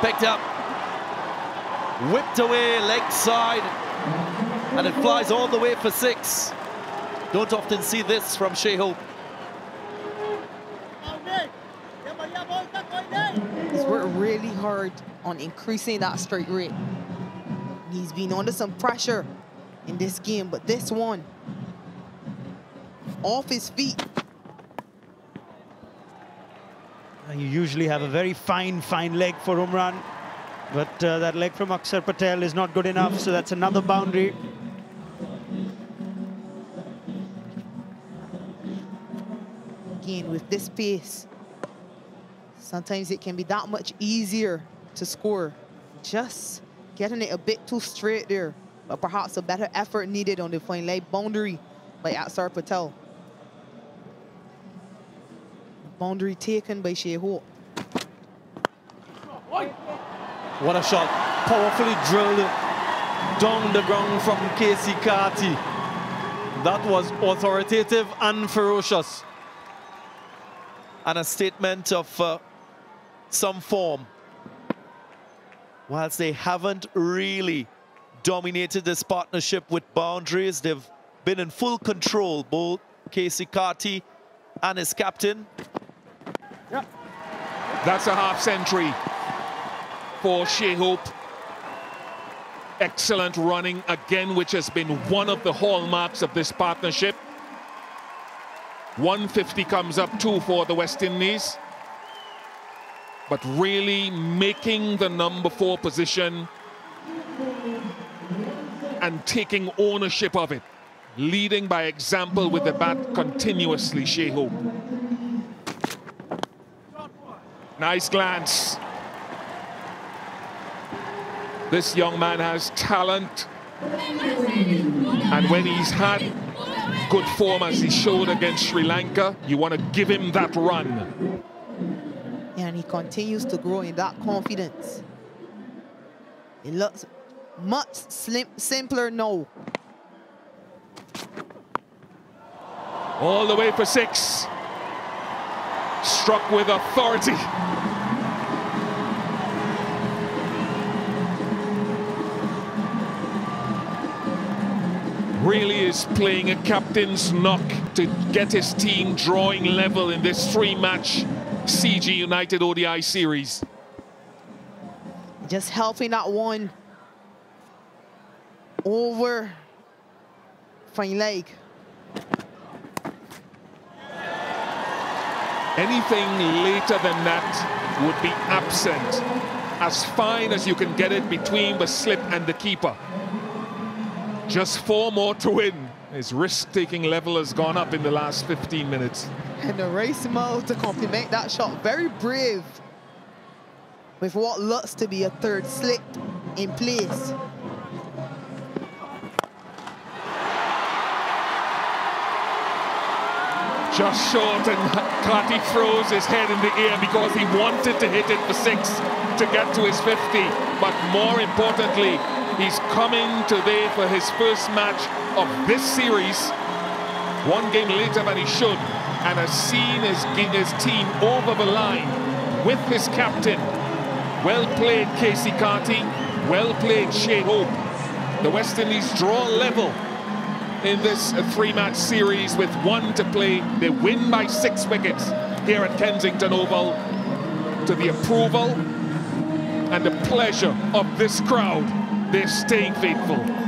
Picked up. Whipped away, leg side. And it flies all the way for six. Don't often see this from Shai Hope. He's worked really hard on increasing that strike rate. He's been under some pressure in this game, but this one, off his feet. You usually have a very fine, fine leg for Umran, but uh, that leg from Akshar Patel is not good enough, so that's another boundary. Again, with this pace, sometimes it can be that much easier to score. Just getting it a bit too straight there, but perhaps a better effort needed on the fine leg boundary by Akshar Patel. Boundary taken by Shai Hope. What a shot. Powerfully drilled down the ground from Keacy Carty. That was authoritative and ferocious. And a statement of uh, some form. Whilst they haven't really dominated this partnership with boundaries, they've been in full control, both Keacy Carty and his captain. Yep. That's a half century for Shai Hope. Excellent running again, which has been one of the hallmarks of this partnership. 150 comes up two for the West Indies. But really making the number four position and taking ownership of it. Leading by example with the bat continuously, Shai Hope. Nice glance. This young man has talent. And when he's had good form as he showed against Sri Lanka, you want to give him that run. And he continues to grow in that confidence. It looks much slim, simpler now. All the way for six. Struck with authority. really is playing a captain's knock to get his team drawing level in this three-match CG United ODI series. Just helping that one over fine leg. Anything later than that would be absent. As fine as you can get it between the slip and the keeper. Just four more to win. His risk-taking level has gone up in the last 15 minutes. And mode to compliment that shot. Very brave. With what looks to be a third slip in place. Just short and Carty throws his head in the air because he wanted to hit it for six to get to his 50. But more importantly, He's coming today for his first match of this series. One game later than he should. And has seen his, his team over the line with his captain. Well played, Keacy Carty. Well played, Shai Hope. The West Indies draw level in this three-match series with one to play. They win by six wickets here at Kensington Oval to the approval and the pleasure of this crowd they're staying faithful.